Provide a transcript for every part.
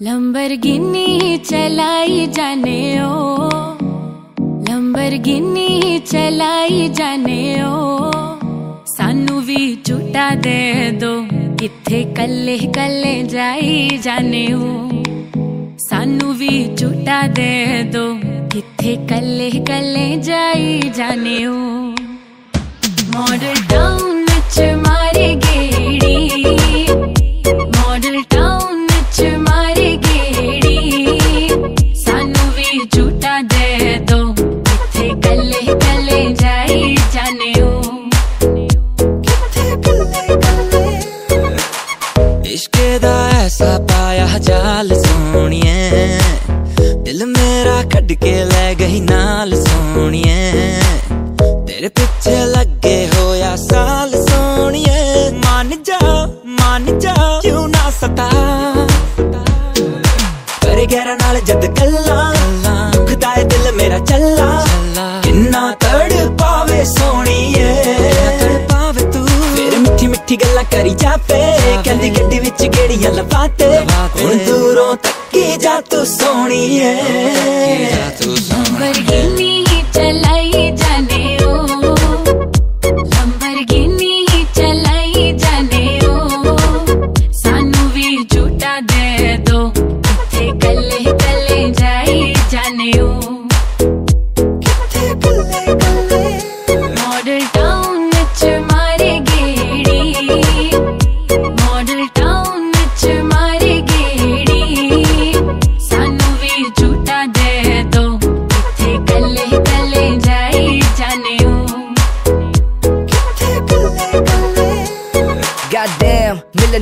Lumbar गिनी चलाई जाने ओ Lamborghini चलाई जाने ओ सानू भी झूठा दे दो किथे कल्ले कल्ले जाई जाने ओ सानू भी झूठा दे दो किथे कल्ले कल्ले जाई जाने ओ मॉडल ਦਾ ਐਸਾ ਪਾਇਆ ਜਾਲ ਸੋਣੀਏ ਦਿਲ ਮੇਰਾ ਕੱਢ ਕੇ ਲੈ ਗਈ ਨਾਲ ਸੋਣੀਏ ਤੇਰੇ ਪਿੱਛੇ ਲੱਗੇ ਹੋਇਆ ਸਾਲ ਸੋਣੀਏ ਮੰਨ ਜਾ ਮੰਨ ਜਾ, ਕਿਉਂ ਨਾ ਸਤਾ। ਕਰੇ ਗਹਿਰਾ ਨਾਲ ਜਦ ਗੱਲਾਂ ਪੁੱਠੀ ਗੱਲਾਂ ਕਰੀ ਜਾ ਜਾਪੇ ਕਹਿੰਦੀ ਗੱਡੀ ਵਿੱਚ ਗੇੜੀਆਂ ਲਵਾਤੇ ਹੁਣ ਦੂਰੋਂ ਤੱਕੀ ਜਾ ਤੂੰ ਸੋਹਣੀ ਏ। ਵਰਗੀ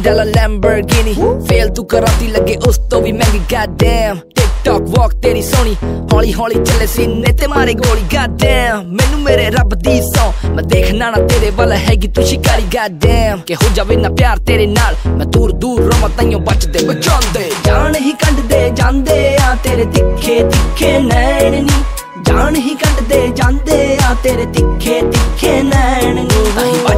Goddamn, million dollar ਫੇਲ ਤੂੰ ਕਰਾਤੀ ਲੱਗੇ ਉਸ ਤੋਂ ਵੀ ਮਹਿੰਗੀ Goddamn TikTok walk ਤੇਰੀ ਸੋਹਣੀ। ਹੌਲੀ ਹੌਲੀ ਚੱਲੇ ਸੀਨੇ ਤੇ ਮਾਰੇ ਗੋਲੀ Goddamn ਮੈਨੂੰ ਮੇਰੇ ਰੱਬ ਦੀ ਸੌ। ਮੈਂ ਦੇਖਣਾ ਨਾ ਤੇਰੇ ਵੱਲ ਹੈਗੀ ਤੂੰ ਸ਼ਿਕਾਰੀ Goddamn ਕਿ ਹੋ ਜਾਵੇ ਨਾ ਪਿਆਰ ਤੇਰੇ ਨਾਲ। ਮੈਂ ਦੂਰ ਦੂਰ ਰਵਾਂ ਤਾਈਓ ਬਚਦੇ ਬਚਾਉਂਦੇ। ਜਾਣ ਹੀ ਕੱਢਦੇ ਜਾਂਦੇ ਆ ਤੇਰੇ ਤਿੱਖੇ ਤਿੱਖੇ ਨੈਣ ਨੀ। ਜਾਨ ਹੀ ਕੱਢਦੇ ਜਾਂਦੇ ਆ ਤੇਰੇ ਤਿੱਖੇ ਤਿੱਖੇ ਨੈਣ ਨੀ।